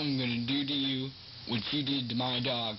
I'm going to do to you what you did to my dog.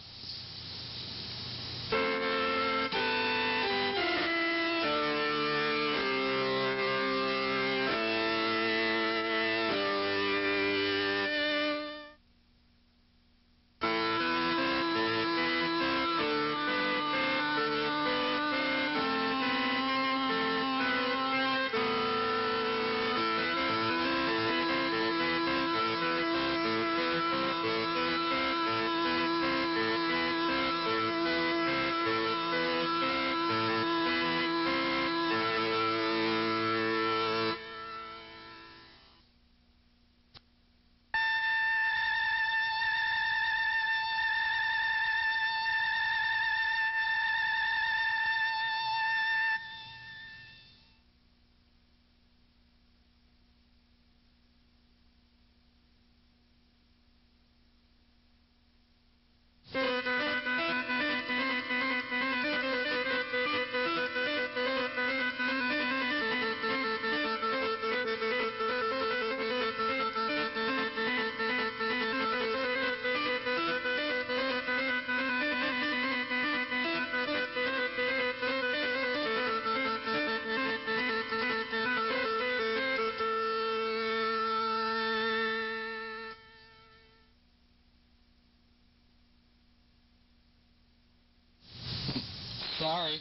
Sorry.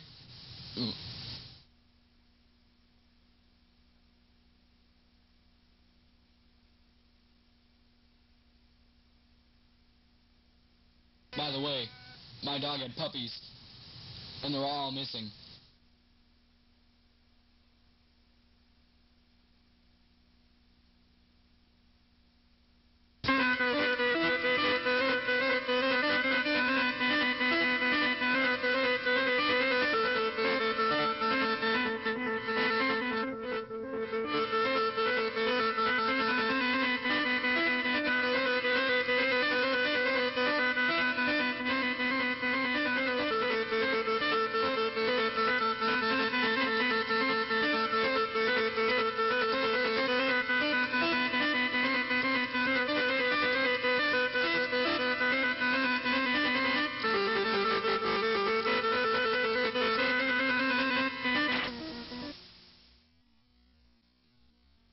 By the way, my dog had puppies, and they're all missing.